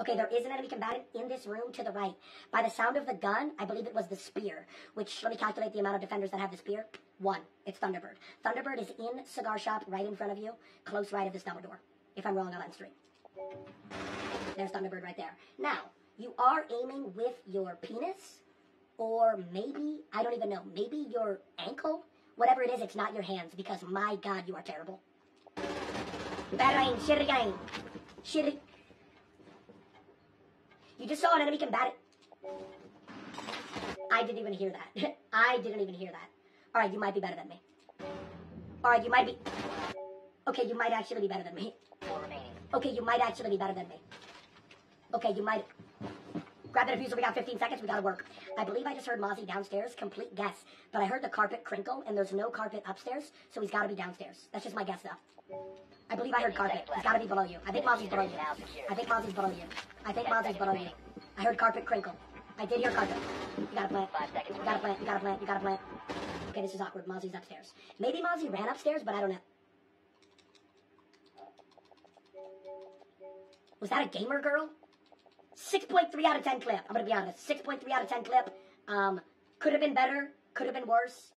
Okay, there is an enemy combatant in this room to the right. By the sound of the gun, I believe it was the spear, which, let me calculate the amount of defenders that have the spear. One. It's Thunderbird. Thunderbird is in Cigar Shop right in front of you, close right of this double door. If I'm wrong, I'll end stream. There's Thunderbird right there. Now, you are aiming with your penis, or maybe, I don't even know, maybe your ankle? Whatever it is, it's not your hands, because my god, you are terrible. Bad aim, shit it again. Shit. You just saw an enemy combatant. I didn't even hear that. I didn't even hear that. Alright, you might be better than me. Alright, you might be... Okay, you might actually be better than me. Okay, you might actually be better than me. Okay, you might. Grab the defuser. We got 15 seconds. We gotta work. I believe I just heard Mozzie downstairs. Complete guess. But I heard the carpet crinkle, and there's no carpet upstairs, so he's gotta be downstairs. That's just my guess, though. I believe I heard carpet. He's gotta be below you. I think Mozzie's below you. I think Mozzie's below you. I think Mozzie's below you. I heard carpet crinkle. I did hear carpet. You gotta plant. Five seconds You gotta plant. You gotta plant. You gotta plant. Okay, this is awkward. Mozzie's upstairs. Maybe Mozzie ran upstairs, but I don't know. Was that a gamer girl? 6.3 out of 10 clip. I'm gonna be honest. 6.3 out of 10 clip. Um, could have been better. Could have been worse.